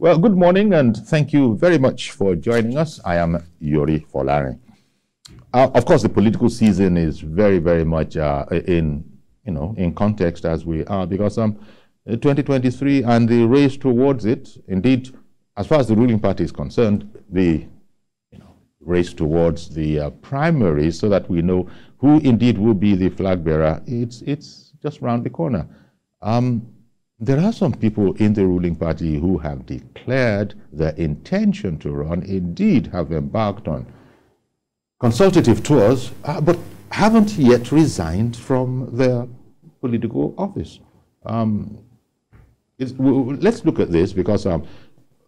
Well, good morning and thank you very much for joining us. I am Yori Folarin. Uh, of course, the political season is very, very much uh, in, you know, in context as we are because um, 2023 and the race towards it, indeed, as far as the ruling party is concerned, the you know, race towards the uh, primary so that we know who indeed will be the flag bearer, it's, it's just round the corner. Um, there are some people in the ruling party who have declared their intention to run, indeed have embarked on consultative tours, uh, but haven't yet resigned from their political office. Um, let's look at this because um,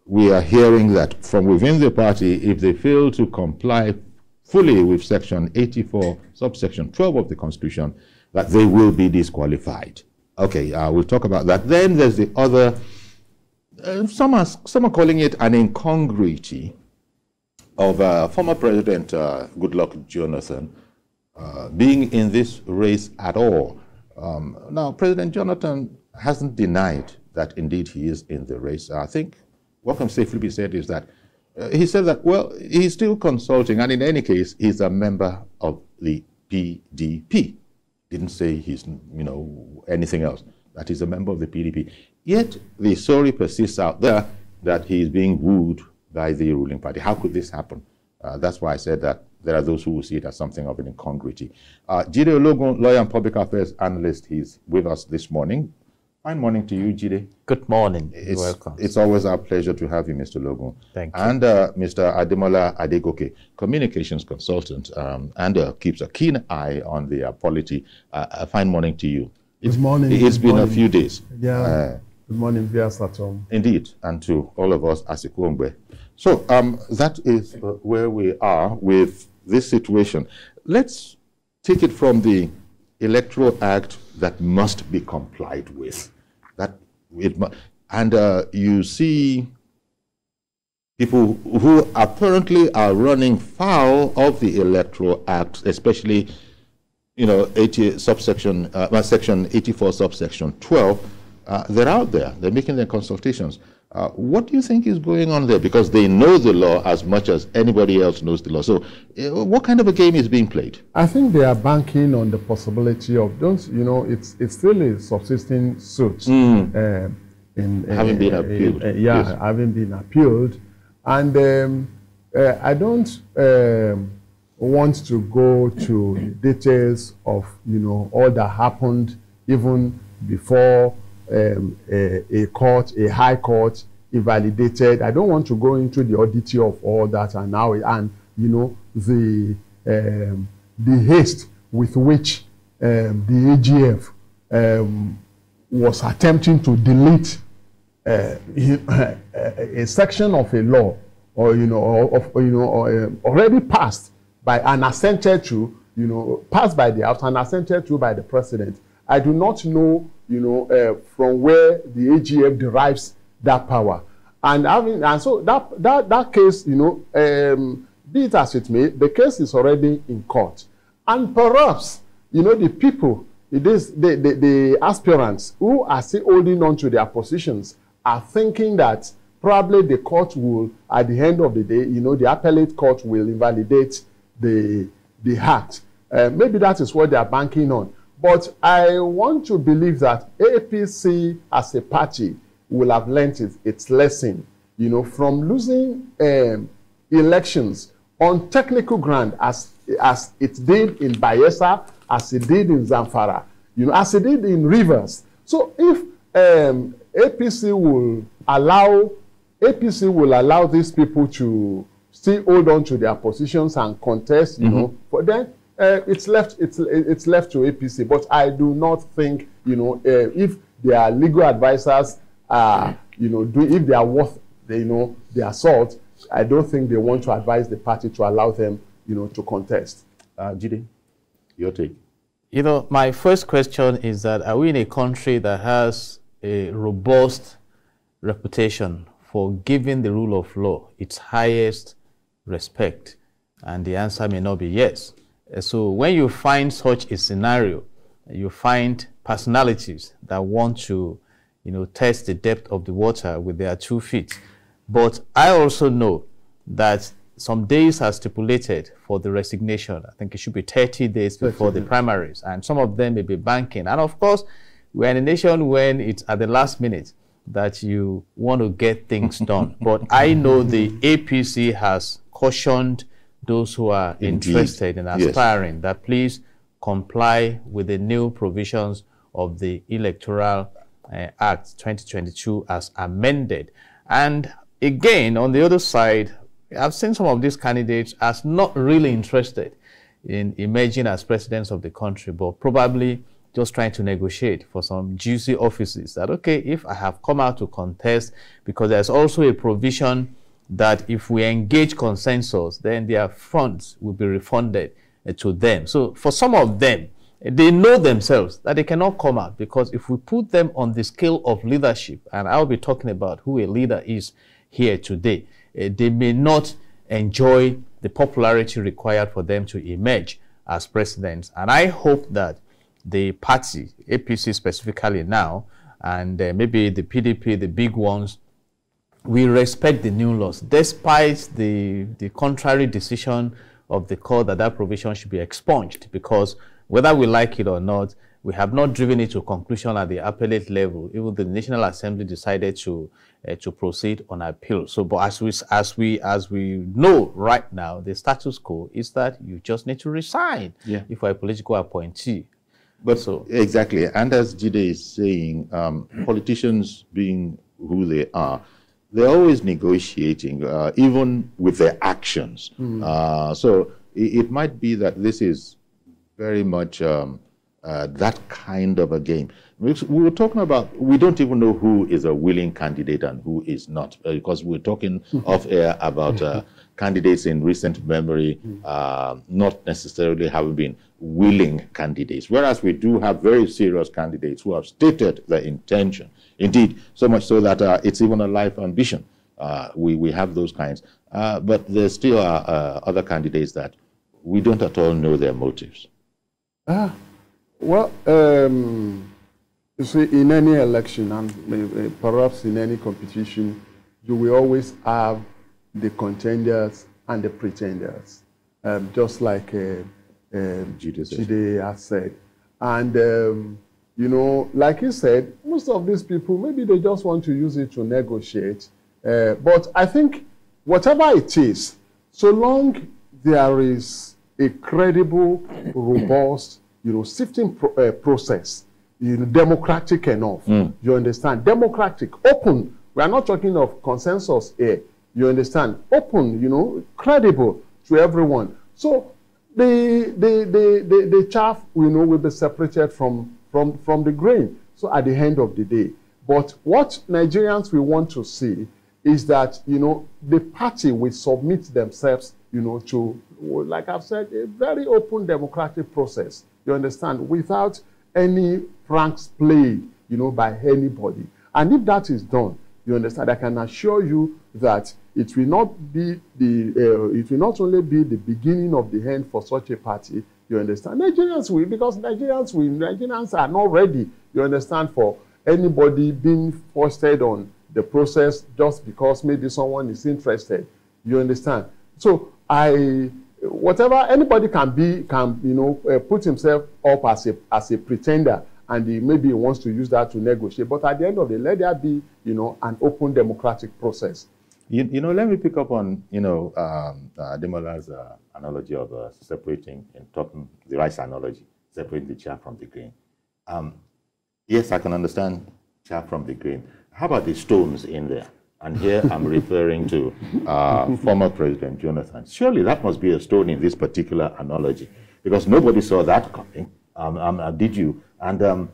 we are hearing that from within the party, if they fail to comply fully with Section 84, subsection 12 of the Constitution, that they will be disqualified. Okay, uh, we'll talk about that. Then there's the other, uh, some, are, some are calling it an incongruity of uh, former President uh, Goodluck Jonathan uh, being in this race at all. Um, now, President Jonathan hasn't denied that indeed he is in the race. I think what can safely be said is that uh, he said that, well, he's still consulting, and in any case, he's a member of the PDP. Didn't say he's, you know, anything else, that he's a member of the PDP. Yet the story persists out there that he's being wooed by the ruling party. How could this happen? Uh, that's why I said that there are those who will see it as something of an incongruity. Uh, Ologun, lawyer and public affairs analyst, he's with us this morning. Fine morning to you, Jide. Good morning. It's, welcome. It's always our pleasure to have you, Mr. Logan. Thank you. And uh, Mr. Ademola Adegoke, communications consultant, um, and uh, keeps a keen eye on the uh, polity. Uh, a fine morning to you. It's, good morning. It's good been morning. a few days. Yeah. Uh, good morning, Via Satom. Indeed, and to all of us as Ikuombe. So um, that is where we are with this situation. Let's take it from the Electoral Act that must be complied with it, and uh, you see people who apparently are running foul of the Electoral Act, especially, you know, 80, subsection, uh, section 84, subsection 12, uh, they're out there. They're making their consultations. Uh, what do you think is going on there? Because they know the law as much as anybody else knows the law. So, uh, what kind of a game is being played? I think they are banking on the possibility of don't you know it's it's still a subsisting suit. Mm. Uh, in, having been appealed. yeah, yes. having been appealed, and um, uh, I don't um, want to go to details of you know all that happened even before um, a, a, court, a high court, invalidated. I don't want to go into the oddity of all that and now and you know the um, the haste with which um, the AGF um, was attempting to delete uh, a section of a law or you know or, of, you know or, uh, already passed by and assented to you know passed by the house and assented to by the president. I do not know you know, uh, from where the AGF derives that power. And having, and so that, that, that case, you know, um, be it as it may, the case is already in court. And perhaps, you know, the people, it is the, the, the aspirants who are still holding on to their positions are thinking that probably the court will, at the end of the day, you know, the appellate court will invalidate the, the act. Uh, maybe that is what they are banking on. But I want to believe that APC as a party will have learned its, its lesson, you know, from losing um, elections on technical ground as, as it did in Bayelsa, as it did in Zamfara, you know, as it did in Rivers. So if um, APC will allow APC will allow these people to still hold on to their positions and contest, you mm -hmm. know, but then uh, it's left it's it's left to APC. But I do not think you know uh, if their legal advisors are you know do if they are worth you know the assault. I don't think they want to advise the party to allow them you know to contest. Uh, Jide, your take. You know, my first question is that are we in a country that has a robust reputation for giving the rule of law its highest respect? And the answer may not be yes. Uh, so when you find such a scenario, you find personalities that want to, you know, test the depth of the water with their two feet. But I also know that some days are stipulated for the resignation. I think it should be 30 days before 30 the primaries, and some of them may be banking. And of course, we're in a nation when it's at the last minute that you want to get things done. but I know the APC has cautioned those who are Indeed. interested in aspiring yes. that please comply with the new provisions of the Electoral uh, Act 2022 as amended. And again, on the other side, I've seen some of these candidates as not really interested in emerging as presidents of the country, but probably just trying to negotiate for some juicy offices. That, okay, if I have come out to contest, because there's also a provision that if we engage consensus, then their funds will be refunded uh, to them. So for some of them, they know themselves that they cannot come out because if we put them on the scale of leadership, and I'll be talking about who a leader is here today, uh, they may not enjoy the popularity required for them to emerge as presidents. And I hope that the party, APC specifically now, and uh, maybe the PDP, the big ones, we respect the new laws, despite the, the contrary decision of the court that that provision should be expunged, because whether we like it or not, we have not driven it to conclusion at the appellate level. Even the National Assembly decided to uh, to proceed on appeal. So, but as we as we as we know right now, the status quo is that you just need to resign yeah. if you're a political appointee. But so exactly, and as Jide is saying, um, politicians being who they are, they're always negotiating, uh, even with their actions. Mm. Uh, so it, it, might be that this is very much um, uh, that kind of a game. We were talking about, we don't even know who is a willing candidate and who is not, uh, because we're talking off air about uh, candidates in recent memory uh, not necessarily having been willing candidates, whereas we do have very serious candidates who have stated their intention. Indeed, so much so that uh, it's even a life ambition. Uh, we, we have those kinds. but there still are other candidates that we don't at all know their motives. Ah, well, um, you see, in any election and perhaps in any competition, you will always have the contenders and the pretenders, um, just like uh, um, Jide has said. And, um, you know, like he said, most of these people, maybe they just want to use it to negotiate. Uh, but I think whatever it is, so long there is a credible, robust, you know, sifting pro uh, process, you know, democratic enough. Mm. You understand? Democratic, open. We are not talking of consensus here. You understand? Open, you know, credible to everyone. So the the the the, the chaff, you know, will be separated from from from the grain. So at the end of the day, but what Nigerians will want to see is that you know the party will submit themselves, you know, to like I've said, a very open democratic process. You understand, without any pranks played, you know, by anybody. And if that is done, you understand, I can assure you that it will not be the uh, it will not only be the beginning of the end for such a party. You understand? Nigerians will because nigerians will nigerians are not ready you understand for anybody being foisted on the process just because maybe someone is interested. You understand? So i whatever anybody can be can you know uh, put himself up as a as a pretender and he maybe he wants to use that to negotiate but at the end of the day let there be you know an open democratic process you, you know, let me pick up on, you know, um, uh, Demola's uh, analogy of uh, separating and talking, the rice analogy, separating the chaff from the grain. Um, yes, I can understand chaff from the grain. How about the stones in there? And here I'm referring to uh, former President Jonathan. Surely that must be a stone in this particular analogy, because nobody saw that coming. Um, um, uh, did you? And um,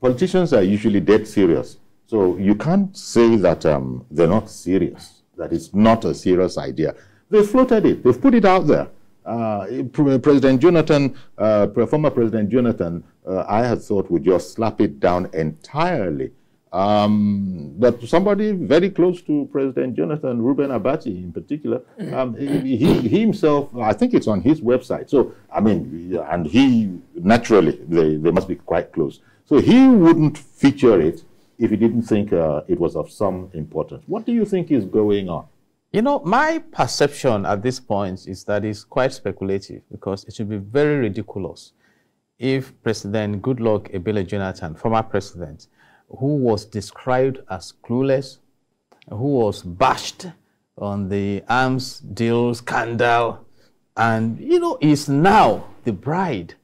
politicians are usually dead serious. So you can't say that um, they're not serious that it's not a serious idea. They floated it. They've put it out there. Uh, President Jonathan, uh, former President Jonathan, uh, I had thought would just slap it down entirely. Um, but somebody very close to President Jonathan, Reuben Abati in particular, um, he, he, himself, I think it's on his website. So, I mean, and he, naturally, they, they must be quite close. So he wouldn't feature it if he didn't think uh, it was of some importance. What do you think is going on? You know, my perception at this point is that it's quite speculative because it would be very ridiculous if President Goodluck Ebele Jonathan, former president, who was described as clueless, who was bashed on the arms deal scandal, and, you know, is now the bride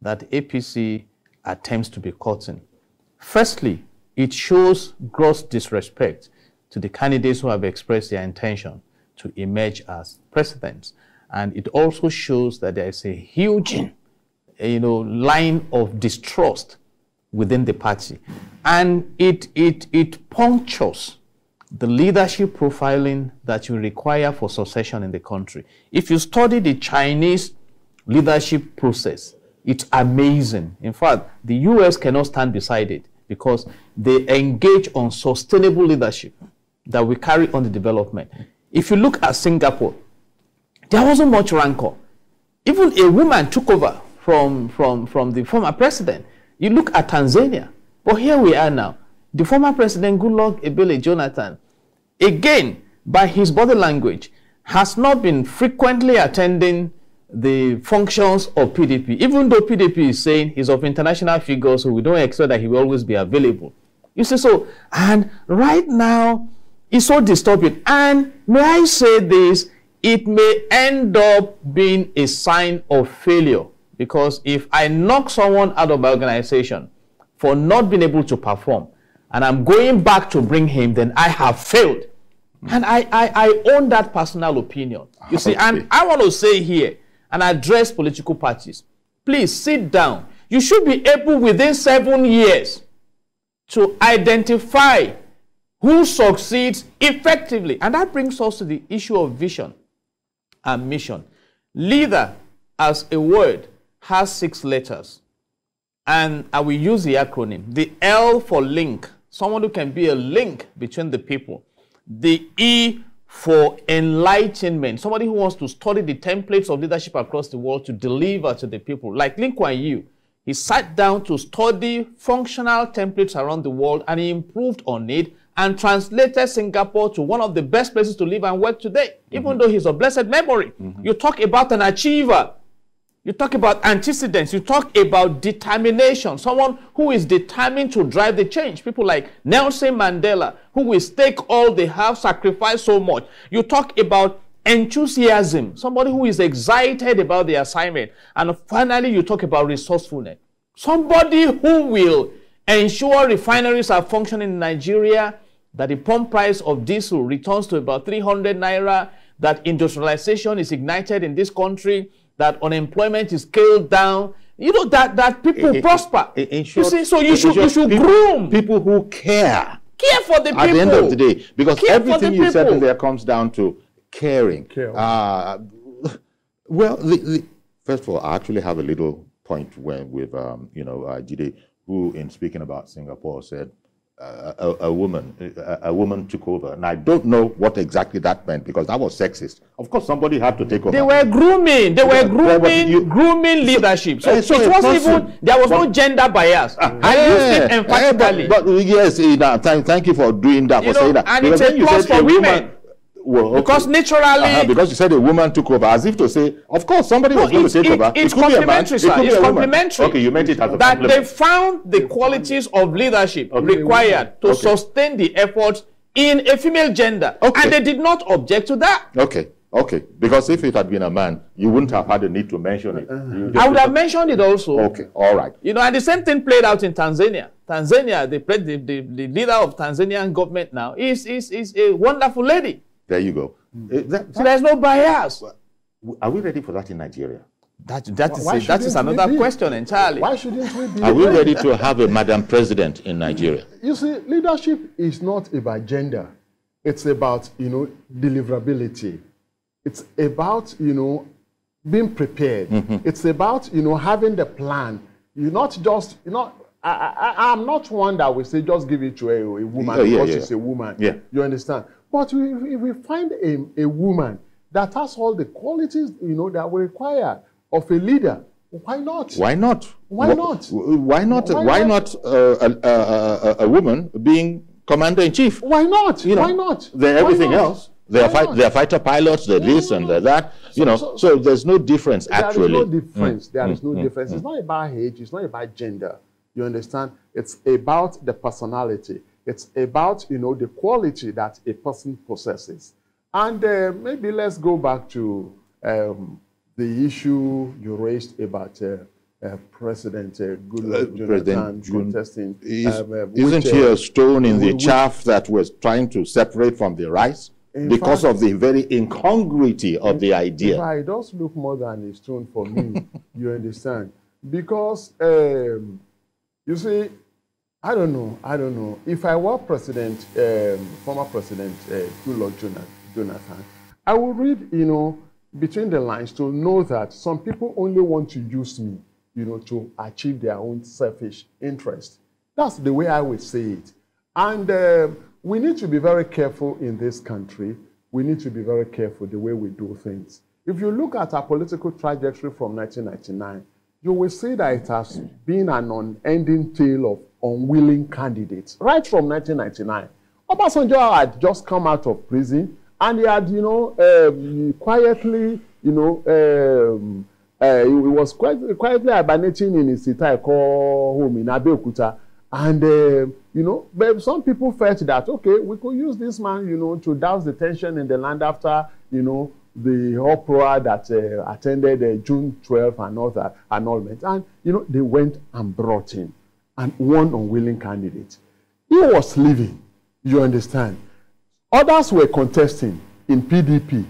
that APC attempts to be courting. Firstly, it shows gross disrespect to the candidates who have expressed their intention to emerge as presidents. And it also shows that there is a huge you know, line of distrust within the party. And it, it, it punctures the leadership profiling that you require for succession in the country. If you study the Chinese leadership process, it's amazing. In fact, the US cannot stand beside it because they engage on sustainable leadership that will carry on the development. If you look at Singapore, there wasn't much rancor. Even a woman took over from, from, from the former president. You look at Tanzania, but here we are now. The former president, Goodluck Ebele Jonathan, again, by his body language, has not been frequently attending the functions of PDP, even though PDP is saying he's of international figure, so we don't expect that he will always be available. You see, so, and right now, it's so disturbing. And may I say this, it may end up being a sign of failure. Because if I knock someone out of my organization for not being able to perform, and I'm going back to bring him, then I have failed. And I, I, I own that personal opinion. You see, and I want to say here, and address political parties. Please sit down. You should be able within seven years to identify who succeeds effectively. And that brings us to the issue of vision and mission. Leader, as a word, has six letters. And I will use the acronym. The L for link, someone who can be a link between the people. The E for enlightenment, somebody who wants to study the templates of leadership across the world to deliver to the people. Like Lee Kuan Yew, he sat down to study functional templates around the world and he improved on it and translated Singapore to one of the best places to live and work today, even though he's a blessed memory. Mm-hmm. You talk about an achiever you talk about antecedents. You talk about determination. Someone who is determined to drive the change. People like Nelson Mandela, who will stake all they have, sacrifice so much. You talk about enthusiasm. Somebody who is excited about the assignment. And finally, you talk about resourcefulness. Somebody who will ensure refineries are functioning in Nigeria, that the pump price of diesel returns to about 300 naira, that industrialization is ignited in this country, that unemployment is scaled down. You know that that people it, prosper. It, in short, you see, so you should you should people, groom people who care. Care for the people. At the end of the day, because care everything you people. said in there comes down to caring. Care. Uh, well, the, the, first of all, I actually have a little point when with um, you know uh, Jide, who in speaking about Singapore said a, a, woman, a, a, woman took over, and I don't know what exactly that meant because that was sexist. Of course, somebody had to take over. They were grooming. They were grooming, you, grooming leadership. So, so it wasn't even there was but, no gender bias. Uh, I yeah, used it emphatically. Yeah, but, but, yes, uh, thank, thank you for doing that you for know, saying that. And because it's a plus for women. Woman, well, okay. Because naturally, uh-huh, because you said a woman took over, as if to say, of course, somebody no, was going to take it, over. It's it complementary, sir. It it's complementary. Okay, you meant it as a that compliment. they found the qualities of leadership okay. required to okay. sustain the efforts in a female gender, okay. and they did not object to that. Okay. Okay, because if it had been a man, you wouldn't have had the need to mention it. Uh-huh. I would have mentioned it also. Okay, all right. You know, and the same thing played out in Tanzania. Tanzania, the, the, the, the leader of Tanzanian government now is, is, is a wonderful lady. There you go. Mm. That, so there's no bias. Are we ready for that in Nigeria? That, that is, a, that is another question entirely. Why shouldn't we be? Are we ready to have a Madam President in Nigeria? You see, leadership is not about gender. It's about, you know, deliverability. It's about, you know, being prepared. Mm -hmm. It's about, you know, having the plan. You're not just, you know, I, I, I'm not one that will say just give it to a, a woman oh, yeah, because yeah. she's a woman. Yeah. You understand? But if we find a, a woman that has all the qualities, you know, that we require of a leader, Why not? Why not? Why not? Why not? Why Why not? not uh, a, a, a, woman being commander in chief? Why not? You know, Why not? They're everything not? else. They're, fight, they're fighter pilots. They're this and they're that. You know, so, so- there's no difference actually. There is no difference. Mm, There is mm, no mm, difference. It's not about age. It's not about gender. You understand? It's about the personality. It's about you know the quality that a person possesses. And uh, maybe let's go back to um, the issue you raised about uh, uh, President uh, Goodluck Uh, Jonathan President contesting. Is, um, uh, isn't which, he uh, a stone in the which- chaff that was trying to separate from the rice? Because fact- of the very incongruity of the idea. It does look more than a stone for me. you understand? Because um, you see, I don't know. I don't know. If I were President, um, former President uh, Goodluck Jonathan, I would read, you know, between the lines to know that some people only want to use me, you know, to achieve their own selfish interest. That's the way I would say it. And uh, we need to be very careful in this country. We need to be very careful the way we do things. If you look at our political trajectory from 1999, you will see that it has been an unending tale of unwilling candidates right from 1999. Obasanjo had just come out of prison and he had, you know, um, quietly, you know, um, uh, he was quite, quietly hibernating in his Itai home in Abeokuta. And, uh, you know, but some people felt that, okay, we could use this man, you know, to douse the tension in the land after, you know, the uproar that uh, attended uh, June 12 and that annulment. And, you know, they went and brought in and one unwilling candidate. He was leaving, you understand. Others were contesting in PDP.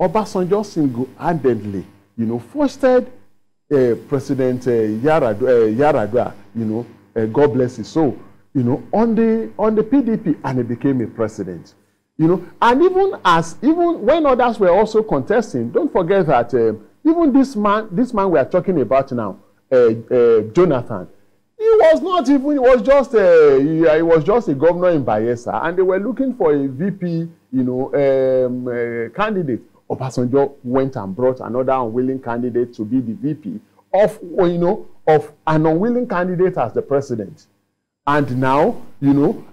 Obasanjo single-handedly, you know, fostered uh, President uh, Yar'Adua, uh, Yar'Adua, you know, uh, God bless his soul, you know, on the on the PDP, and he became a president. You know, and even as even when others were also contesting, don't forget that uh, even this man, this man we are talking about now, uh, uh, Jonathan, he was not even. He was just a. He, he was just a governor in Bayelsa, and they were looking for a VP, you know, um, uh, candidate. Obasanjo went and brought another unwilling candidate to be the VP of, you know, of an unwilling candidate as the president. And now, you know,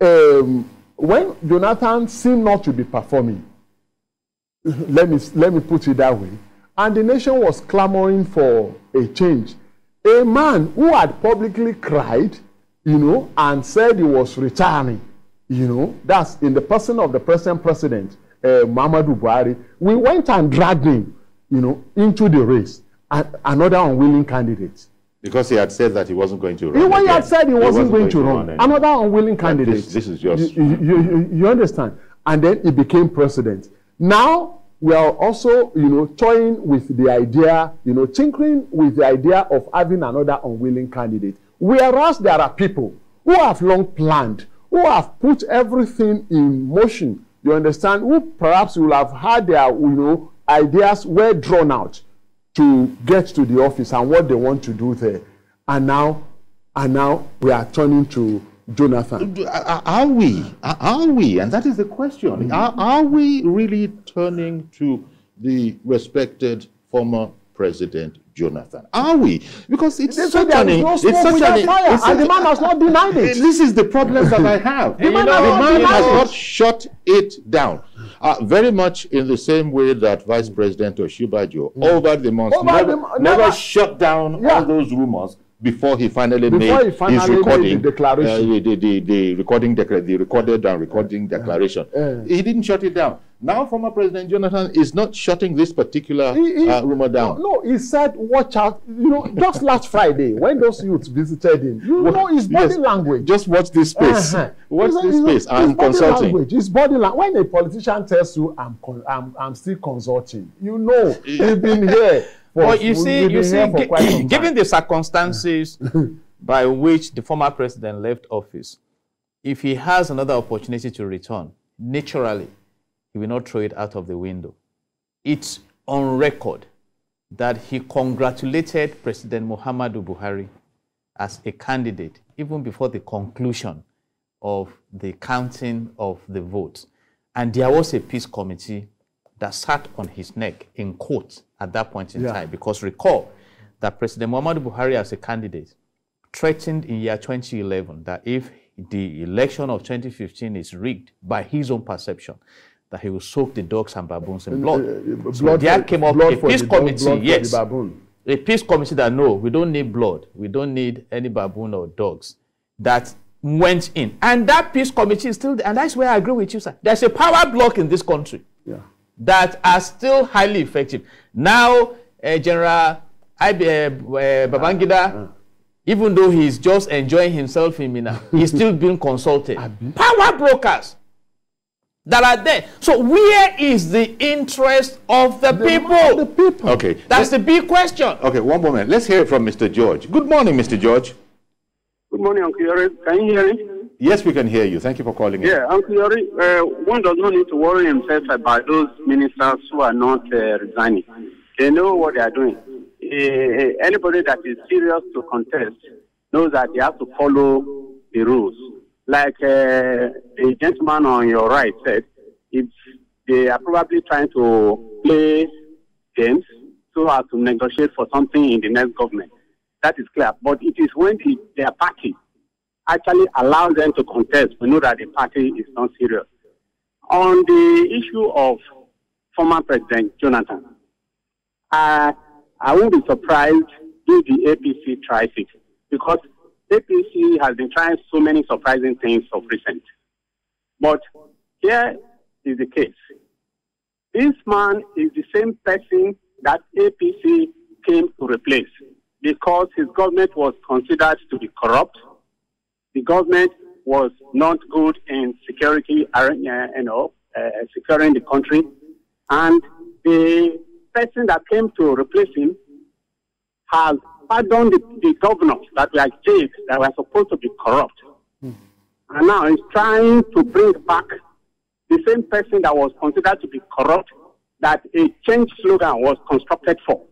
um, when Jonathan seemed not to be performing, let me let me put it that way, and the nation was clamoring for a change. A man who had publicly cried, you know, and said he was retiring, you know, that's in the person of the present president, uh, Muhammadu Buhari. We went and dragged him, you know, into the race, and another unwilling candidate. Because he had said that he wasn't going to run. He, he had said he wasn't, going, to run, anymore. another unwilling candidate. this- this is just- You, you, you, you understand? And then he became president. Now we are also, you know, toying with the idea, you know, tinkering with the idea of having another unwilling candidate. Whereas there are people who have long planned, who have put everything in motion. You understand? Who perhaps will have had their, you know, ideas well drawn out to get to the office and what they want to do there. And now, and now we are turning to Jonathan. Are we? Are we? And that is the question. Mm-hmm. Are, are we really turning to the respected former president Jonathan? Are we? Because it's They such an no it's such an fire, it's and a- the man has not denied it. This is the problem that I have. The man the has not man has not shut it down. Uh, very much in the same way that Vice President Oshibajo, over the months, Over never, the never never- shut down Yeah. all those rumors before he finally Before made he finally his made the recording, declaration. uh, the, the, the recording, decla- the recorded and recording declaration. Uh. He didn't shut it down. Now, former President Jonathan is not shutting this particular He- he- uh, rumor down. No, no, he said, watch out. You know, just last Friday, when those youths visited him, you know his body Yes. language. Just watch this space. Uh-huh. Watch His- this his- space. his I'm body consulting. Language, his body language. When a politician tells you, I'm, I'm, I'm still consulting, you know, he's been here. For, But you see, you see, here for gi- quite some given the circumstances by which the former president left office, if he has another opportunity to return, naturally, he will not throw it out of the window. It's on record that he congratulated President Muhammadu Buhari as a candidate even before the conclusion of the counting of the votes. And there was a peace committee that sat on his neck in court at that point in Yeah. time. Because recall that President Muhammadu Buhari as a candidate threatened in year 2011 that if the election of 2015 is rigged by his own perception, that he will soak the dogs and baboons in blood. Uh, uh, so blood there for, came up a peace committee, yes, a peace committee that no, we don't need blood, we don't need any baboon or dogs. That went in, and that peace committee is still there, and that's where I agree with you, sir. There's a power block in this country yeah. That are still highly effective. Now, uh, General IB, uh, uh, Babangida. Uh, even though he's just enjoying himself in Minna, he's still being consulted. Power brokers that are there. So where is the interest of the, the people? The people. Okay. That's the big question. Okay, one moment. Let's hear it from Mr. George. Good morning, Mr. George. Good morning, Uncle Can you hear me? Yes, we can hear you. Thank you for calling in. Yeah, Uncle Yori, uh, one does not need to worry himself about those ministers who are not uh, resigning. They know what they are doing. Uh, anybody that is serious to contest knows that they have to follow the rules like uh, the gentleman on your right said, if they are probably trying to play games so as to negotiate for something in the next government. That is clear. But it is when the, their party actually allow them to contest, we know that the party is not serious. On the issue of former President Jonathan, uh, I won't be surprised if the APC tries it because APC has been trying so many surprising things of recent. But here is the case. This man is the same person that APC came to replace because his government was considered to be corrupt. The government was not good in security, uh, you know, uh, securing the country. And the person that came to replace him has pardon the, the governors that were jailed, that were supposed to be corrupt. Mm. And now he's trying to bring back the same person that was considered to be corrupt that a change slogan was constructed for.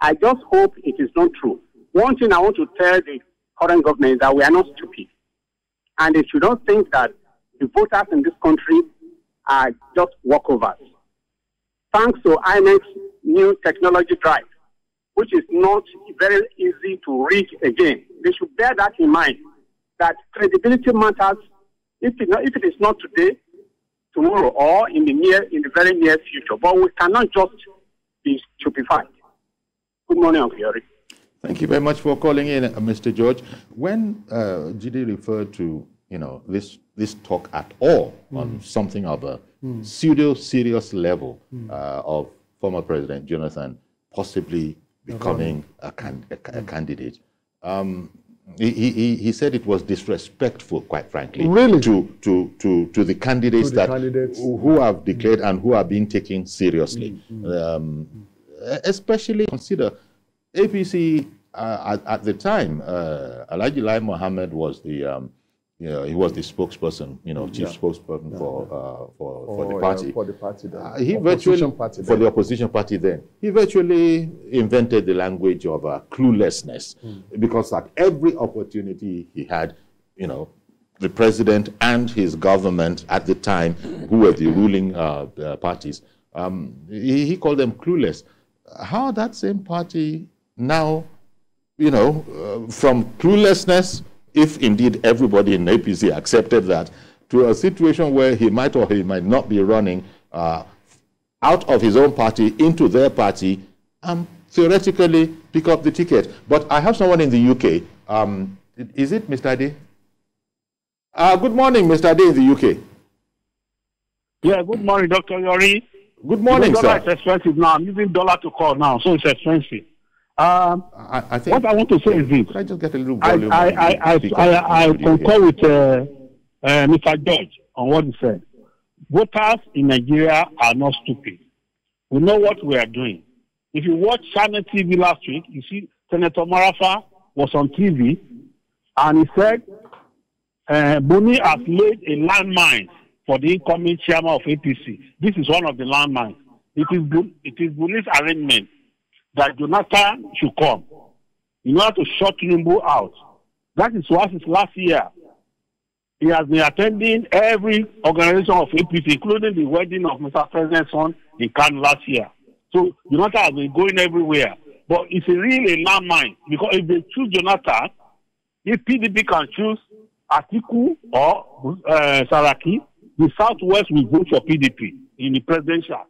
I just hope it is not true. One thing I want to tell the current government that we are not stupid. And they should not think that the voters in this country are just walkovers. Thanks to INEC's new technology drive, which is not very easy to reach again. They should bear that in mind, that credibility matters if it, not, if it is not today, tomorrow, or in the near, in the very near future. But we cannot just be stupefied. Good morning, Uncle Thank you very much for calling in, uh, Mr. George. When uh, Jide referred to you know this this talk at all mm. on something of a mm. pseudo serious level mm. uh, of former President Jonathan possibly becoming a, can, a, a candidate. Um, he, he, he said it was disrespectful, quite frankly, really? to, to, to, to the candidates to the that candidates. who have declared and who are being taken seriously. Mm -hmm. um, especially consider APC uh, at, at, the time, uh, Alhaji Lai Mohammed was the um, you know, he was the spokesperson, you know, chief yeah. spokesperson yeah, for, Uh, for, for, for the party. for the party then. Uh, he virtually, party for the opposition party then. He virtually invented the language of uh, cluelessness mm. because at every opportunity he had, you know, the president and his government at the time, who were the ruling uh, parties, um, he, he, called them clueless. How that same party now, you know, uh, from cluelessness if indeed everybody in APC accepted that, to a situation where he might or he might not be running uh, out of his own party into their party and theoretically pick up the ticket. But I have someone in the UK. Um, is it Mr. Ade? Uh, good morning, Mr. Ade in the UK. Yeah, good morning, Dr. Yori. Good morning, sir. Dollar is expensive now. I'm using dollar to call now, so it's expensive. Um, I, I think what I want to say is this. Can I just get a little volume? I, I, I, I, I concur with uh, uh, Mr. George on what he said. Voters in Nigeria are not stupid. We know what we are doing. If you watch Channel TV last week, you see Senator Marafa was on TV and he said uh, Buni has laid a landmine for the incoming chairman of APC. This is one of the landmines. It is, it is Buni's arrangement that Jonathan should come in order to shut Tinubu out. That is what is last year. He has been attending every organization of APC, including the wedding of Mr. President's son in Kano last year. So Jonathan has been going everywhere. But it's a really landmine because if they choose Jonathan, if PDP can choose Atiku or uh, Saraki, the Southwest will vote for PDP in the presidential.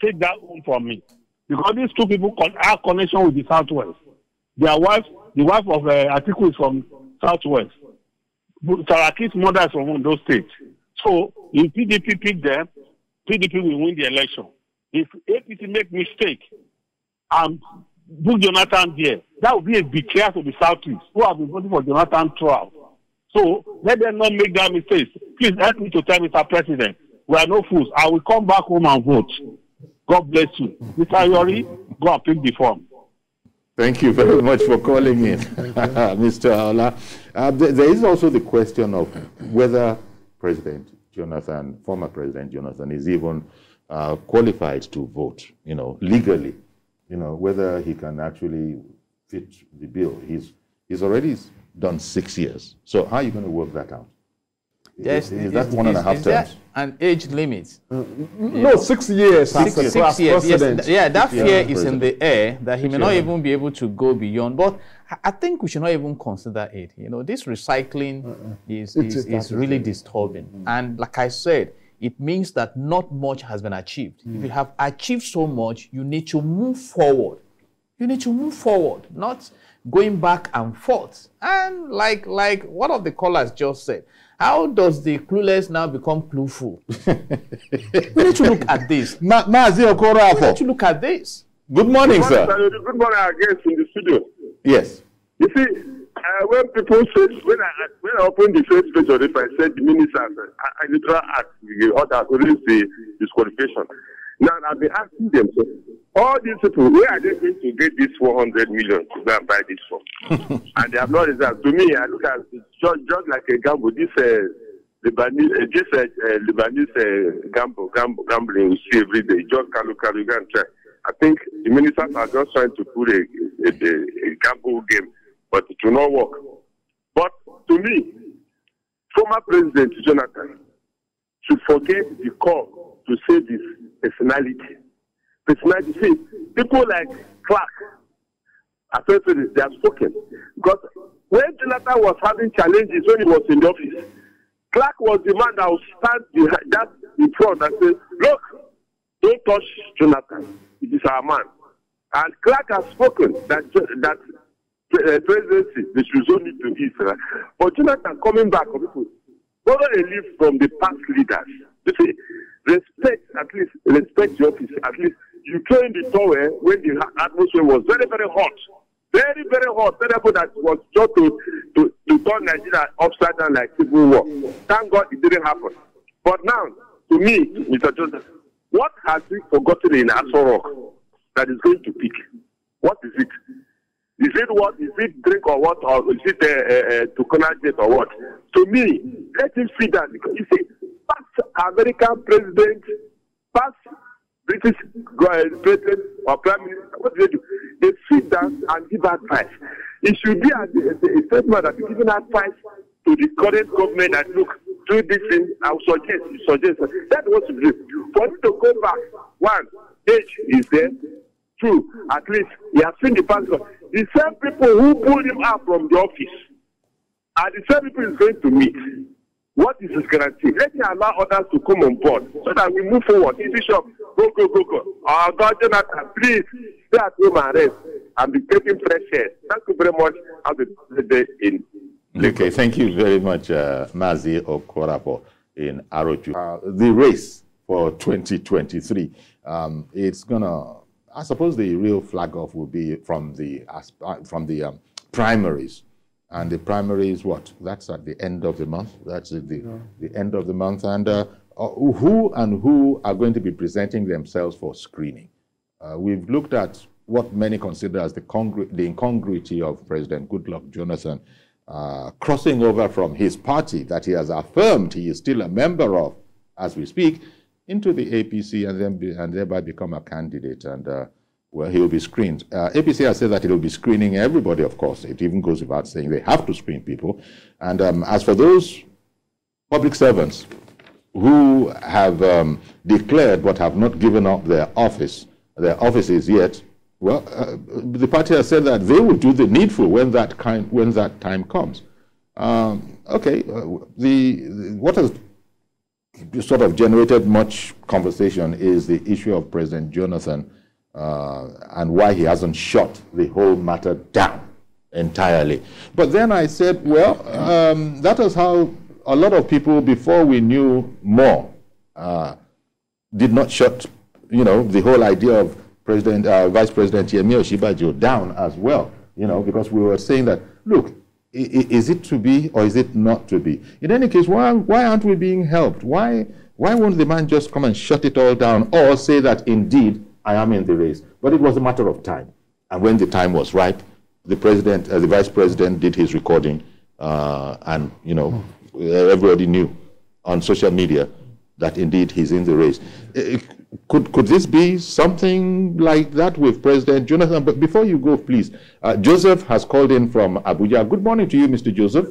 take that home from me. Because these two people have connection with the Southwest. Their wife, the wife of uh, Atiku is from Southwest. Saraki's mother is from those states. So if PDP pick them, PDP will win the election. If APC make mistake and book Jonathan there, that would be a betrayal to the Southeast who have been voting for Jonathan throughout. So let them not make that mistake. Please help me to tell Mr. President, we are no fools. I will come back home and vote. God bless you. Mr. Yori, go and pick the form. Thank you very much for calling in, Mr. Ola. Uh, there is also the question of whether President Jonathan, former President Jonathan, is even uh, qualified to vote, you know, legally, you know, whether he can actually fit the bill. He's, he's already done six years. So how are you going to work that out? Yes, is, is that one and a half terms? an age limit? Uh, no, six years. Six, six, six years. Yes, yeah, that fear is in the air that he may not even be able to go beyond. But I think we should not even consider it. You know, this recycling uh-uh. is, is, is really disturbing. Mm. And like I said, it means that not much has been achieved. Mm. If you have achieved so much, you need to move forward. You need to move forward, not going back and forth. And like like one of the callers just said, how does the clueless now become clueful? we need to look at this. Ma Mazi Okorapo. We need to look at this. Good morning, Good morning sir. Good morning again in the studio. Yes. You see, uh, when people said, when I when I opened the first page of it, I said the minister, I, I literally asked the order to release the disqualification. Now, I've been asking them, so all these people, where are they going to get this 400 million to go and buy this for? and they have not reserved. To me, I look at it just, just like a gamble. This uh, Lebanese, uh, this uh, uh, Lebanese uh, gamble, gamble, gambling we see every day. Just at it and try. I think the ministers are just trying to put a, a, a, a gamble game, but it will not work. But to me, former President Jonathan should forget the call to say this personality. Personality. See, people like Clark, essentially, they have spoken. Because when Jonathan was having challenges when he was in the office, Clark was the man that would stand behind that in front and say, Look, don't touch Jonathan. It is our man. And Clark has spoken that that uh, presidency, they should only to Israel. But Jonathan coming back, people, follow a leaf from the past leaders. You see, respect, at least respect your office. At least you came the tower when the atmosphere was very, very hot. Very, very hot. Very that was just to, to, to turn Nigeria upside down like civil war. Thank God it didn't happen. But now, to me, Mr. Joseph, what has he forgotten in Aso that is going to pick? What is it? Is it what? Is it drink or what? Or is it uh, uh, to conajate or what? To me, let him see that. Because you see, past American president, past British president or prime minister, what do they do? They sit down and give advice. It should be a, a, a statement that is giving advice to the current government that look, do this thing, I will suggest, suggest. That's what to do. For him to go back, one, age is there. Two, at least he has seen the past. The same people who pulled him out from the office are the same people he's going to meet. What is his guarantee? Let me allow others to come on board so that we move forward. In Bishop, go, go, go, go. Our God, Jonathan, please stay at home and rest and be taking fresh air. Thank you very much. Have a day in. Okay, thank you very much, uh, Mazi Okorapo in Aroju. Uh, the race for 2023, um, it's gonna. I suppose the real flag off will be from the uh, from the um, primaries and the primary is what? That's at the end of the month. That's the, yeah. the end of the month. And uh, uh, who and who are going to be presenting themselves for screening? Uh, we've looked at what many consider as the, the incongruity of President Goodluck Jonathan uh, crossing over from his party that he has affirmed he is still a member of as we speak into the APC and then be, and thereby become a candidate. And uh, well, he will be screened. Uh, APC has said that it will be screening everybody, of course. It even goes without saying they have to screen people. And um, as for those public servants who have um, declared but have not given up their office, their offices yet, Well, uh, the party has said that they will do the needful when that kind when that time comes. Um, okay, uh, the, the, what has sort of generated much conversation is the issue of President Jonathan uh, and why he hasn't shut the whole matter down entirely. But then I said, well, um, that is how a lot of people, before we knew more, uh, did not shut, you know, the whole idea of President, uh, Vice President Yemi Osinbajo down as well, you know, because we were saying that, look, is it to be or is it not to be? In any case, why, why aren't we being helped? Why, why won't the man just come and shut it all down or say that indeed I am in the race? But it was a matter of time. And when the time was ripe, the president, uh, the vice president did his recording, uh, and, you know, everybody knew on social media that indeed he's in the race. Uh, could, could this be something like that with President Jonathan? But before you go, please, uh, Joseph has called in from Abuja. Good morning to you, Mr. Joseph.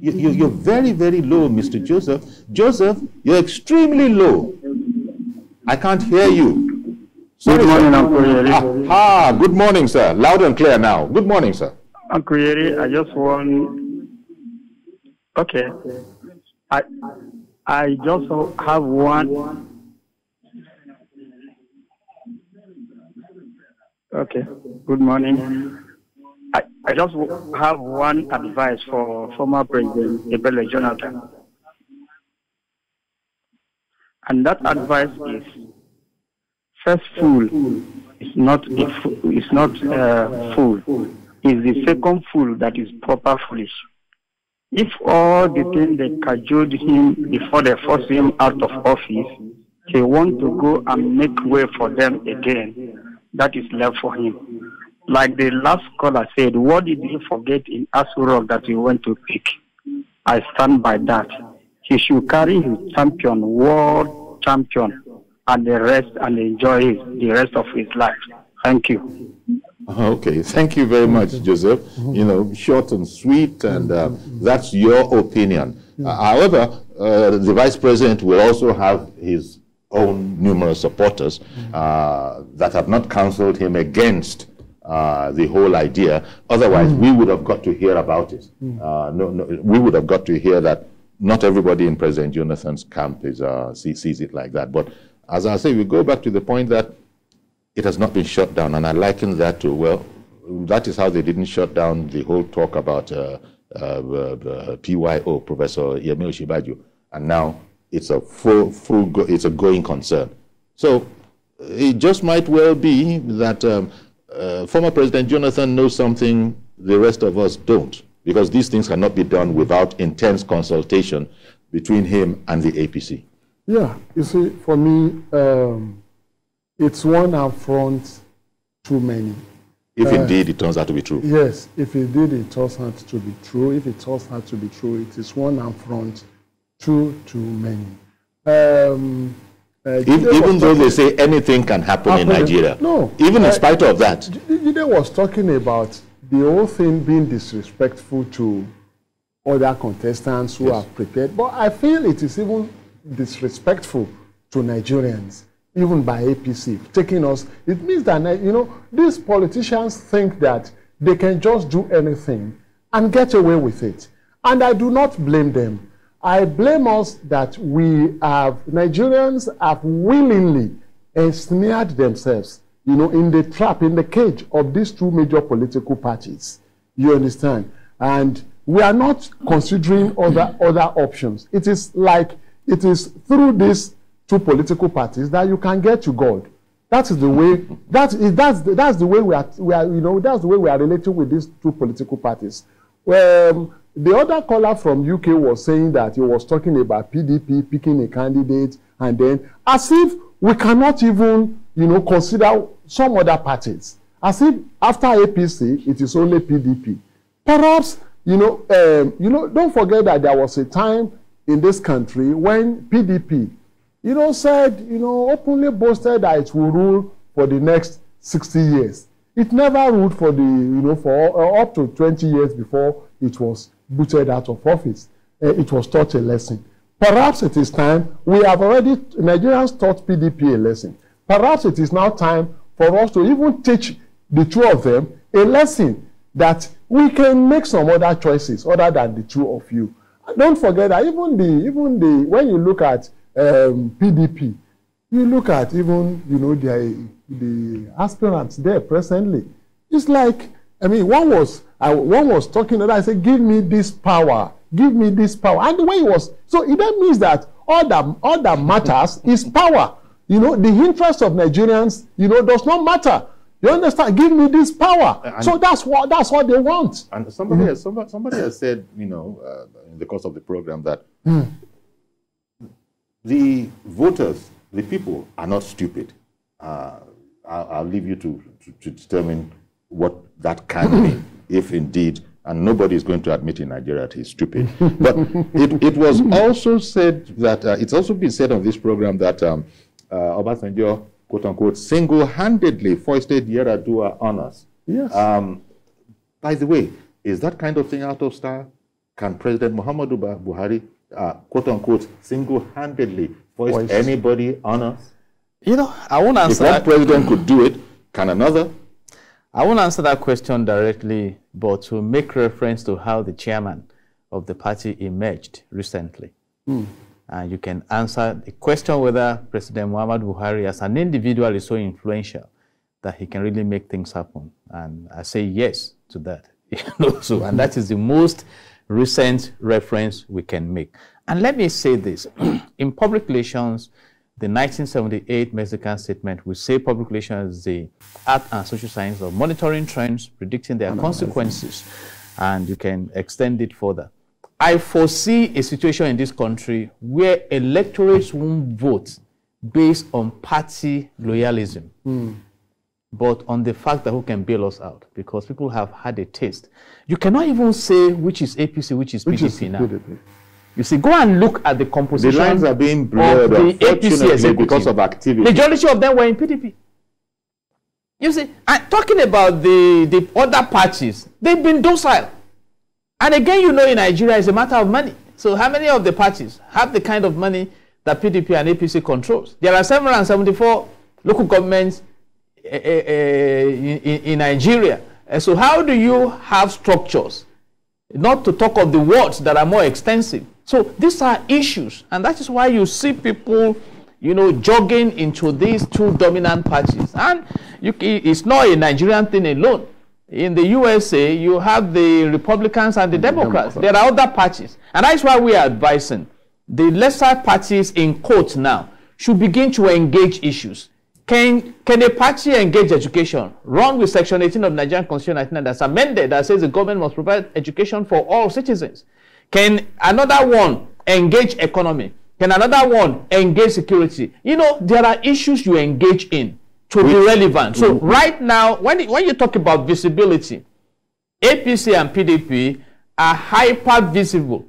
You, you, you're very, very low, Mr. Joseph. Joseph, you're extremely low. I can't hear you. Sorry, good morning, Uncle Yori. Ah, good morning, sir. Loud and clear now. Good morning, sir. Uncle Yori, I just want Okay. I I just have one. Okay. Good morning. I, just have one advice for former President Ebele Jonathan. And that advice is first fool is not is not uh, fool. Is the second fool that is proper foolish. If all the things they cajoled him before they forced him out of office, he want to go and make way for them again, that is left for him. Like the last caller said, what did he forget in Aso Rock that he went to pick? I stand by that. He should carry his champion, world champion, and the rest and enjoy the rest of his life. Thank you. Okay, thank you very much, Joseph. You know, short and sweet, and uh, that's your opinion. Uh, however, uh, the vice president will also have his own numerous supporters uh, that have not counseled him against uh, the whole idea. Otherwise, we would have got to hear about it. Uh, no, no, we would have got to hear that not everybody in President Jonathan's camp is, sees, sees it like that. But as I say, we go back to the point that it has not been shut down. And I liken that to, well, that is how they didn't shut down the whole talk about uh, uh, uh, PYO, Professor Yemi Osinbajo. And now it's a full, full go, it's a going concern. So it just might well be that um, uh, former President Jonathan knows something the rest of us don't, because these things cannot be done without intense consultation between him and the APC. Yeah, you see, for me, um, it's one affront too many. If uh, indeed it turns out to be true. Yes, if indeed it turns out to be true, if it turns out to be true, it is one affront too, too many. Um, uh, even though they say anything can happen, happen in Nigeria. No. Even uh, in spite of that. Jide was talking about the whole thing being disrespectful to other contestants who yes. have prepared. But I feel it is even disrespectful to Nigerians even by APC, taking us. It means that, you know, these politicians think that they can just do anything and get away with it. And I do not blame them. I blame us that we have, Nigerians have willingly ensnared themselves, you know, in the trap, in the cage of these two major political parties. You understand? And we are not considering other, other options. It is like, it is through these two political parties that you can get to God. That is the way. That is that's the, that's the way we are. We are you know that's the way we are relating with these two political parties. Um, the other caller from UK was saying that he was talking about PDP picking a candidate, and then as if we cannot even you know consider some other parties. As if after APC it is only PDP. Perhaps you know um, you know don't forget that there was a time in this country when PDP you know, said, you know, openly boasted that it will rule for the next 60 years. It never ruled for the, you know, for uh, up to 20 years before it was booted out of office. Uh, it was taught a lesson. Perhaps it is time, we have already, Nigerians taught PDP a lesson. Perhaps it is now time for us to even teach the two of them a lesson that we can make some other choices other than the two of you. Don't forget that even the, even the, when you look at um, PDP, you look at even, you know, the, the aspirants there presently. It's like, I mean, one was, I, one was talking, and I said, give me this power give me this power. And the way it was, so it then means that all that all that matters is power. You know, the interest of Nigerians, you know, does not matter. You understand? Give me this power. And so that's what that's what they want. And somebody, mm. has, somebody, somebody has said, you know, uh, in the course of the program that mm. the voters, the people, are not stupid. Uh, I'll, I'll, leave you to, to, to determine what that can mean, if indeed and nobody is going to admit in Nigeria that he's stupid. but it, it was also said that, uh, it's also been said on this program that um, uh, Obasanjo, quote unquote, single handedly foisted Yar'Adua on us. Yes. Um, by the way, is that kind of thing out of style? Can President Muhammadu Buhari, uh, quote unquote, single handedly foist anybody on us? You know, I won't answer If one president could do it, can another? I won't answer that question directly, but to make reference to how the chairman of the party emerged recently. Mm. Uh, you can answer the question whether President Muhammad Buhari as an individual is so influential that he can really make things happen. And I say yes to that. So, and that is the most recent reference we can make. And let me say this. In public relations, the 1978 Mexican statement will say public relations is the art and social science of monitoring trends, predicting their consequences, and you can extend it further. I foresee a situation in this country where electorates won't vote based on party loyalism, mm. but on the fact that who can bail us out, because people have had a taste. You cannot even say which is APC, which is which PDP is now. PDP. You see, go and look at the composition. The lines are being blurred, of the APC because of activity. The Majority of them were in PDP. You see, and talking about the, the other parties, they've been docile. And again, you know, in Nigeria, it's a matter of money. So how many of the parties have the kind of money that PDP and APC controls? There are 774 local governments uh, uh, in, in, Nigeria. And so how do you have structures? Not to talk of the wards that are more extensive. So these are issues, and that is why you see people, you know, jogging into these two dominant parties. And you, it's not a Nigerian thing alone. In the USA, you have the Republicans and the Democrats. There are other parties. And that's why we are advising the lesser parties in court now should begin to engage issues. Can, can a party engage education? Run with Section 18 of Nigerian Constitution 19 that's amended that says the government must provide education for all citizens. Can another one engage economy? Can another one engage security? You know, there are issues you engage in to be relevant. So mm-hmm. right now, when, when you talk about visibility, APC and PDP are hyper visible.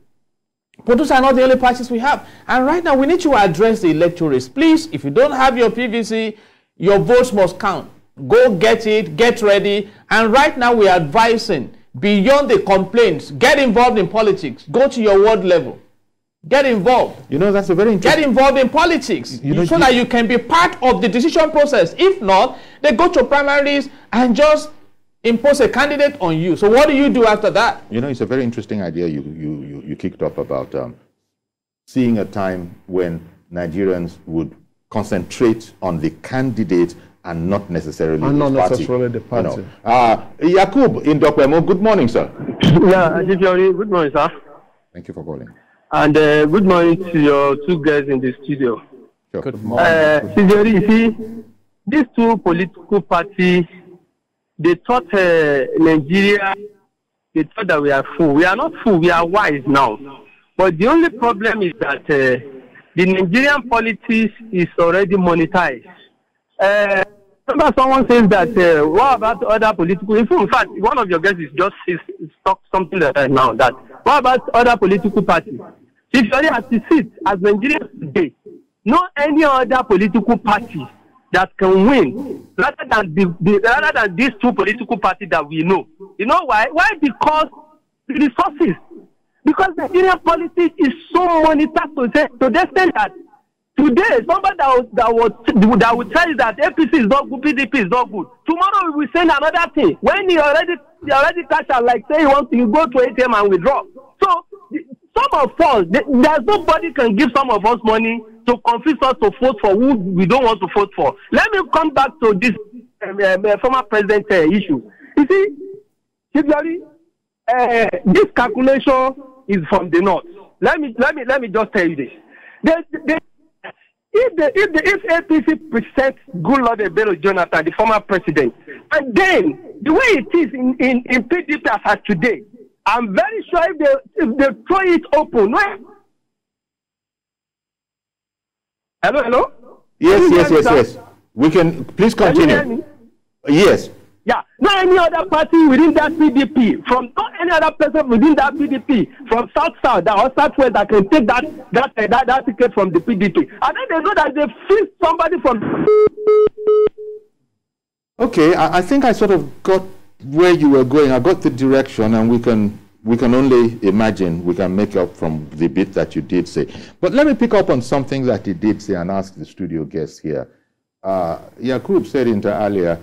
But those are not the only parties we have. And right now, we need to address the electorates. Please, if you don't have your PVC, your votes must count. Go get it, get ready. And right now, we are advising beyond the complaints. Get involved in politics. Go to your ward level. Get involved. You know, that's a very Get involved in politics you know, so you, that you can be part of the decision process. If not, they go to primaries and just impose a candidate on you. So what do you do after that? You know, it's a very interesting idea you, you, you, you kicked off about um, seeing a time when Nigerians would concentrate on the candidate and not necessarily and not party. necessarily the party. You know. uh, Yakub in Dokwemo, good morning, sir. yeah, good morning, sir. Thank you for calling. And uh, good morning to your two guys in the studio. Sure. Good morning. Uh, you see, these two political parties, they thought uh, Nigeria, they thought that we are fool. We are not fool, we are wise now. But the only problem is that uh, the Nigerian politics is already monetized. Remember someone says that uh, what about other political in fact one of your guests is just is, is talk something like that now that what about other political parties if you only have to sit as Nigeria today no any other political party that can win rather than the, the rather than these two political parties that we know. You know why? Why? Because the resources. Because Nigerian politics is so monitored to, to the extent that today somebody that was, that was that will tell you that APC is not good, PDP is not good. Tomorrow we will say another thing. When he already he already cash out, like say he wants to go to ATM and withdraw. So some of us, there's nobody can give some of us money to convince us to vote for who we don't want to vote for. Let me come back to this um, um, uh, former president uh, issue. You see, usually uh, this calculation is from the north. Let me let me let me just tell you this. They, they, if the if the if APC presents Goodluck Ebele Jonathan, the former president, and then the way it is in in, in PDP as today, I'm very sure if they if they throw it open, no. Hello, hello. Yes, yes, yes, yes. We can please continue. Yes. Yeah, not any other party within that PDP, from not any other person within that PDP, from South South or South West that can take that that uh, that, that ticket from the PDP. And then they know that they feel somebody from. Okay, I, I think I sort of got where you were going. I got the direction, and we can we can only imagine we can make up from the bit that you did say. But let me pick up on something that you did say and ask the studio guests here. Uh, Yakub said it earlier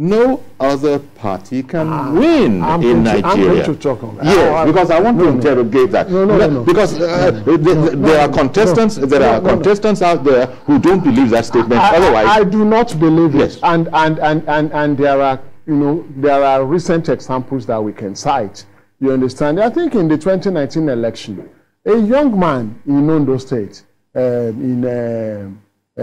no other party can ah, win I'm in Nigeria. I'm going to talk on that. Yeah, because I want no, to interrogate that. No, no, no. no because uh, no, there are contestants, there are contestants out there who don't believe that statement. I, Otherwise, I, I do not believe yes. it. And, and and and and there are you know there are recent examples that we can cite. You understand? I think in the 2019 election, a young man in Ondo State, um, in uh, uh,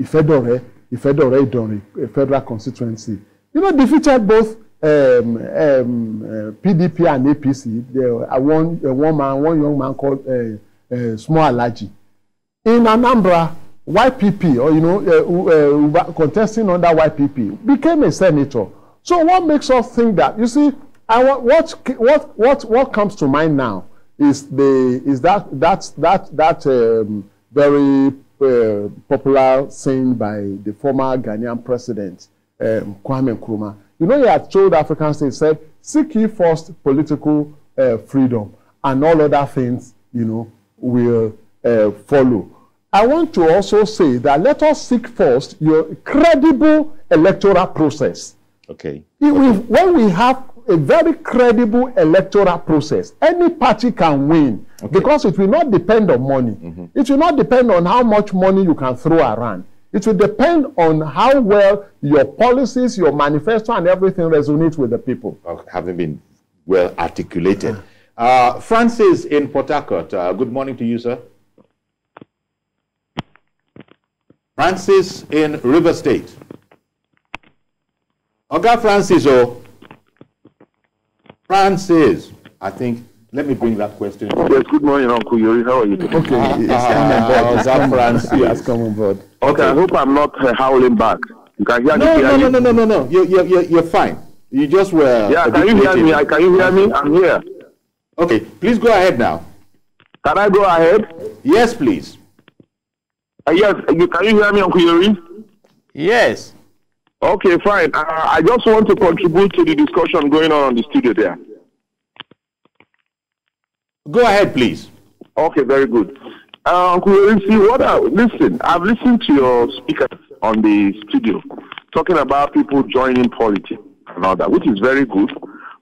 Ifedore, Ifedore Idori, a federal constituency, you know, defeated both um, um, uh, PDP and APC. There uh, one, uh, one man, one young man called uh, uh, Small Alaji. In Anambra, YPP, or you know, uh, uh, contesting under YPP, became a senator. So what makes us think that? You see, I what what what what comes to mind now is the is that that that that um, very uh, popular saying by the former Ghanaian president, um, Kwame Nkrumah. You know, he had told African states, said, seek ye first political uh, freedom, and all other things, you know, will uh, follow. I want to also say that let us seek first your credible electoral process. Okay. okay. when we have a very credible electoral process. Any party can win okay. because it will not depend on money. Mm -hmm. It will not depend on how much money you can throw around. It will depend on how well your policies, your manifesto, and everything resonates with the people. Okay, having been well articulated. Uh, Francis in Port Harcourt, uh, good morning to you, sir. Francis in River State. Okay, Francis, oh. Francis, I think, let me bring that question. Yes, good morning, Uncle Yuri. How are you doing? Okay, uh, yes, uh, come on board. Francis. Yes, come on board. Okay, I hope I'm not uh, howling back. You can hear no, me no, no, no, no, no, no. You're, you're, you're fine. You just were. Yeah, can you hear me? I, can you hear me? I'm here. Okay, please go ahead now. Can I go ahead? Yes, please. Uh, yes, you, can you hear me, Uncle Yuri? Yes. Okay, fine. Uh, I just want to contribute to the discussion going on in the studio there. Go ahead, please. Okay, very good. Uh, see what I, listen, I've listened to your speakers on the studio talking about people joining politics and all that, which is very good.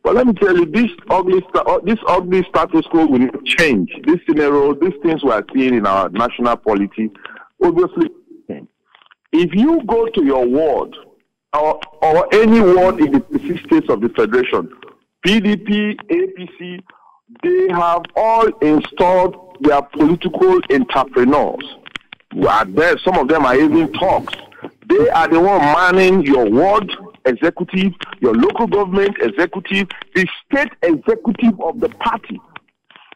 But let me tell you, this ugly, uh, this ugly status quo will change. This scenario, these things we are seeing in our national polity, obviously. If you go to your ward or, or any ward in the six states of the federation, PDP, APC, they have all installed their political entrepreneurs. There, some of them are even talks. They are the one manning your ward executive, your local government executive, the state executive of the party.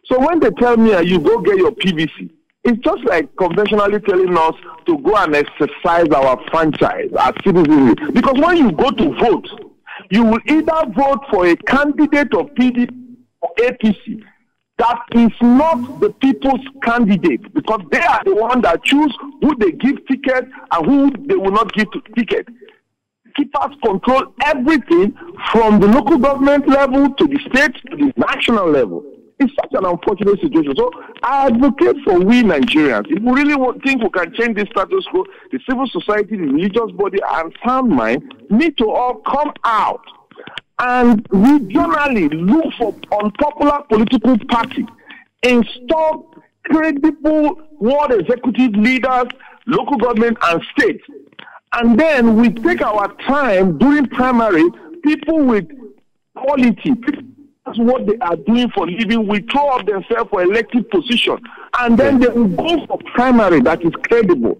So when they tell me, you go get your PVC, it's just like conventionally telling us to go and exercise our franchise, our citizenry. Because when you go to vote, you will either vote for a candidate of PDP or APC that is not the people's candidate because they are the one that choose who they give ticket and who they will not give ticket. Keepers control everything from the local government level to the state to the national level. It's such an unfortunate situation. So I advocate for we Nigerians. If we really want, think we can change this status quo, the civil society, the religious body, and sound mind need to all come out and regionally look for unpopular political party, install credible world executive leaders, local government, and state. And then we take our time during primary, people with quality, that's what they are doing for living, will throw up themselves for elected position. And then they will go for primary that is credible.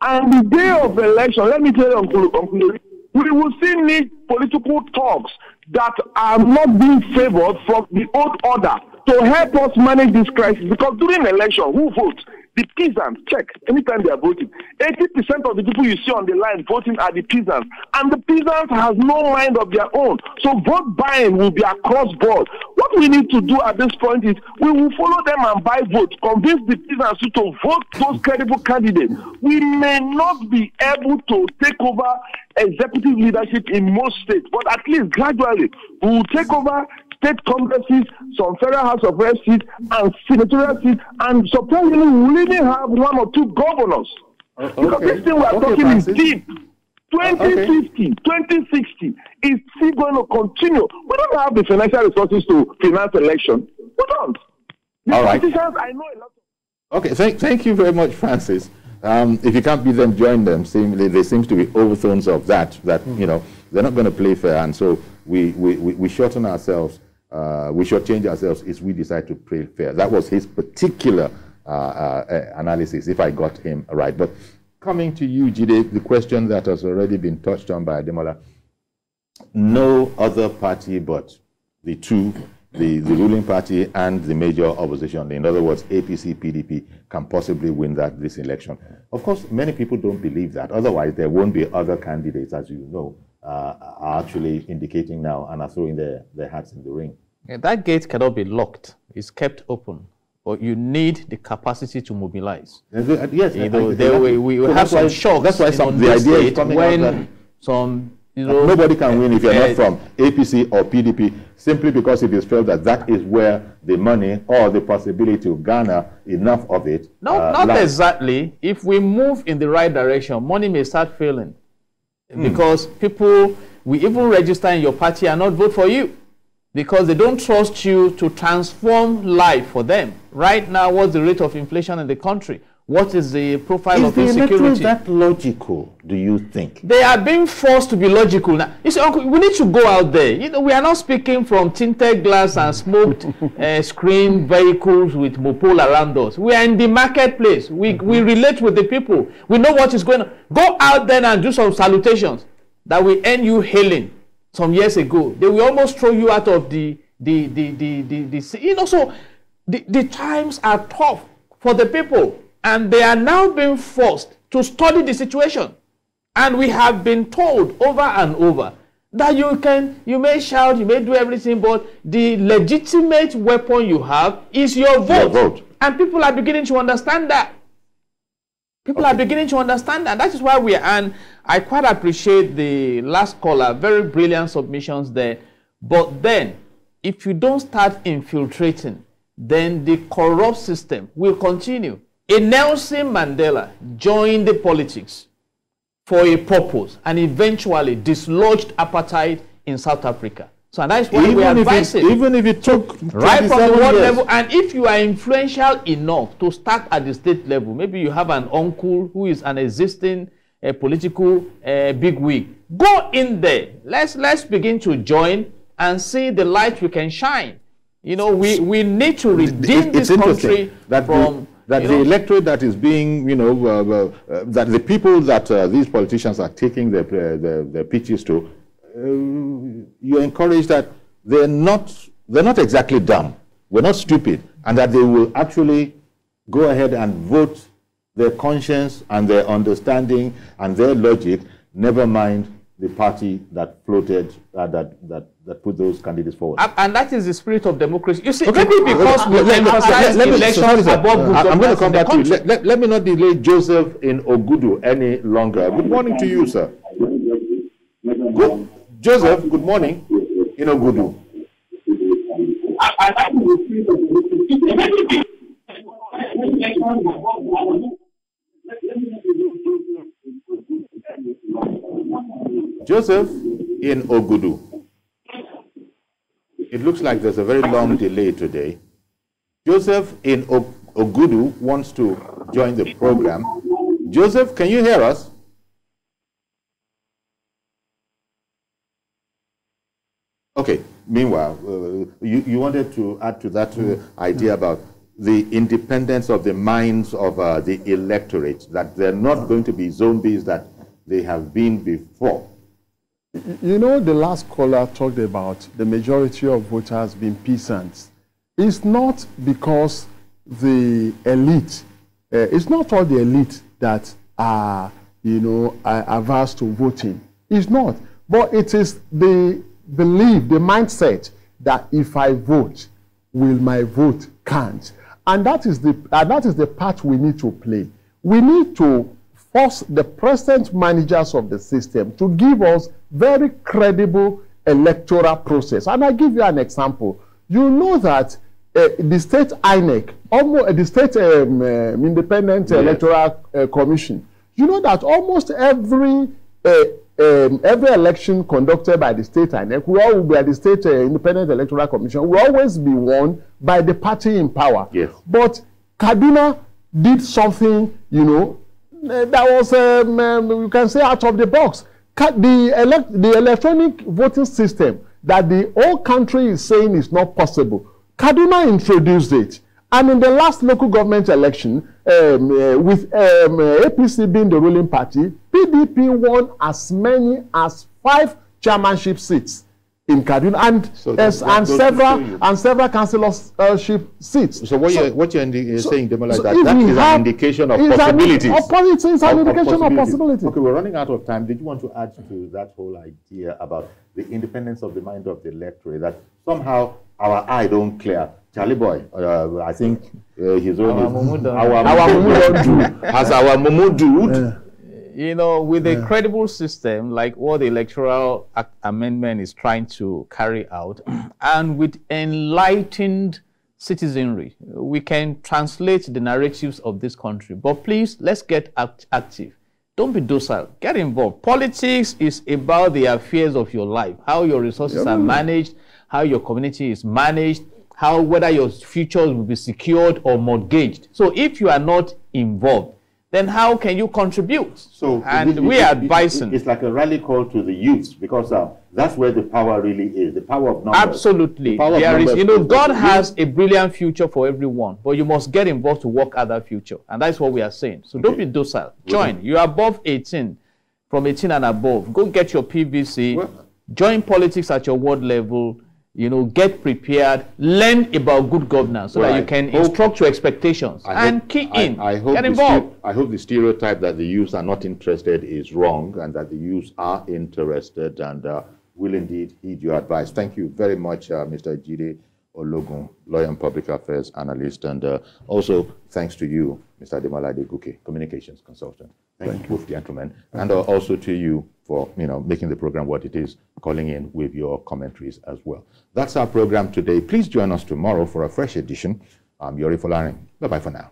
And the day of election, let me tell you, Uncle, Uncle we will still need political talks that are not being favored from the old order to help us manage this crisis. Because during election, who votes? The peasants, check, anytime they are voting. 80% of the people you see on the line voting are the peasants. And the peasants has no mind of their own. So vote buying will be across board. What we need to do at this point is we will follow them and buy votes, convince the peasants to vote those credible candidates. We may not be able to take over executive leadership in most states, but at least gradually we will take over state congresses, some federal House of Reps seats, and senatorial seats, and surprisingly, we even have one or two governors. Okay. Because this thing we are okay, talking Francis. is deep. 2050, okay. 2060 is still going to continue. We don't have the financial resources to finance election. We don't. The All right. I know a lot. Of- okay, thank, thank you very much, Francis. Um, if you can't beat them, join them. Seem, there seems to be overtones of that, that, mm you know, they're not going to play fair. And so we, we, we shorten ourselves uh, we should change ourselves if we decide to play fair. That was his particular uh, uh, analysis, if I got him right. But coming to you, Jide, the question that has already been touched on by Ademola, no other party but the two, the, the ruling party and the major opposition, in other words, APC, PDP, can possibly win that this election. Of course, many people don't believe that. Otherwise, there won't be other candidates, as you know are actually indicating now and are throwing their, their hats in the ring. Yeah, that gate cannot be locked. It's kept open. But you need the capacity to mobilize. Yes, you know, there, we, we so have some why, shocks. That's why some, the idea is coming when that some you know, nobody can win if you're uh, not from APC or PDP simply because it is felt that that is where the money or the possibility to garner enough of it. No, uh, not lies. exactly. If we move in the right direction, money may start failing. Mm. Because people will even register in your party and not vote for you because they don't trust you to transform life for them. Right now, what's the rate of inflation in the country? What is the profile is of the insecurity? Is that logical, do you think? They are being forced to be logical now. You see, Uncle, we need to go out there. You know, we are not speaking from tinted glass and smoked uh, screen vehicles with mopol around us. We are in the marketplace. We, we relate with the people. We know what is going on. Go out there and do some salutations that will end you hailing some years ago. They will almost throw you out of the, the, the, the, the, the, the you know, so the, the times are tough for the people and they are now being forced to study the situation. And we have been told over and over that you can, you may shout, you may do everything, but the legitimate weapon you have is your vote. Your vote. And people are beginning to understand that. People okay. are beginning to understand that. That is why we are, and I quite appreciate the last caller, very brilliant submissions there. But then, if you don't start infiltrating, then the corrupt system will continue. A Nelson Mandela joined the politics for a purpose and eventually dislodged apartheid in South Africa. So that's why even we advise it, Even if it took right from the world years. level, and if you are influential enough to start at the state level, maybe you have an uncle who is an existing uh, political uh, bigwig, go in there. Let's let's begin to join and see the light we can shine. You know, we, we need to redeem this country that from that the electorate that is being, you know, uh, uh, that the people that uh, these politicians are taking their, uh, their, their pitches to, uh, you encourage that they're not, they're not exactly dumb, we're not stupid, and that they will actually go ahead and vote their conscience and their understanding and their logic, never mind the party that floated, uh, that, that, that put those candidates forward. And, and, that is the spirit of democracy. You see, okay. maybe because we let, emphasize let, elections sorry, above uh, I'm going to come back to you. Let, let, let, me not delay Joseph in Ogudu any longer. Good morning to you, sir. Good, Joseph, good morning in Ogudu. Joseph in Ogudu. It looks like there's a very long delay today. Joseph in Ogudu wants to join the program. Joseph, can you hear us? Okay. Meanwhile, uh, you, you wanted to add to that uh, idea about the independence of the minds of uh, the electorate, that they're not going to be zombies that they have been before. You know, the last caller talked about the majority of voters being peasants. It's not because the elite, uh, it's not all the elite that are, you know, averse to voting. It's not. But it is the belief, the mindset that if I vote, will my vote count? And that is the, and that is the part we need to play. We need to force the present managers of the system to give us very credible electoral process. And I give you an example. You know that uh, the state INEC, almost uh, the state um, uh, independent yes. electoral commission, you know that almost every um, every election conducted by the state INEC, we all by the state independent electoral commission, will always be won by the party in power. Yes. But Kaduna did something, you know, that was um, um, you can say out of the box. The elect the electronic voting system that the whole country is saying is not possible Kaduna introduced it. And in the last local government election, um, uh, with um, uh, APC being the ruling party, PDP won as many as five chairmanship seats in Kaduna and so that, that and several and several councillorship seats. So what so, you're what you're indi- so, saying, Demola, so that, that is an indication of possibilities. An, opposite, it's an indication of possibility. Okay, we're running out of time. Did you want to add to that whole idea about the independence of the mind of the electorate that somehow our eye don't clear. Charly Boy, uh, I think uh, his own our our, our Mumudu has our Mumudu. You know, with a credible system like what the electoral amendment is trying to carry out, and with enlightened citizenry, we can translate the narratives of this country. But please, let's get act active. Don't be docile. Get involved. Politics is about the affairs of your life, how your resources are managed, how your community is managed, how whether your future will be secured or mortgaged. So if you are not involved, then how can you contribute? So and it, it, we are advising. It's like a rally call to the youth because uh, that's where the power really is. The power of numbers. Absolutely. The there is, you know, God has a brilliant future for everyone, but you must get involved to work at that future, and that's what we are saying. So okay. don't be docile. Join. You are above 18, from 18 and above. Go get your PVC. Well, join politics at your ward level you know, get prepared, learn about good governance so well, that you can hope, instruct your expectations I and hope, key in, I, I hope get involved. I hope the stereotype that the youth are not interested is wrong and that the youth are interested and uh, will indeed heed your advice. Thank you very much, uh, Mr. Jide Ologun, lawyer and public affairs analyst, and uh, also thanks to you, Mr. Demola Guke, communications consultant. Thank, Thank you, both gentlemen, and uh, also to you for you know making the program what it is, calling in with your commentaries as well. That's our program today. Please join us tomorrow for a fresh edition. I'm Yori Folarin. Bye bye for now.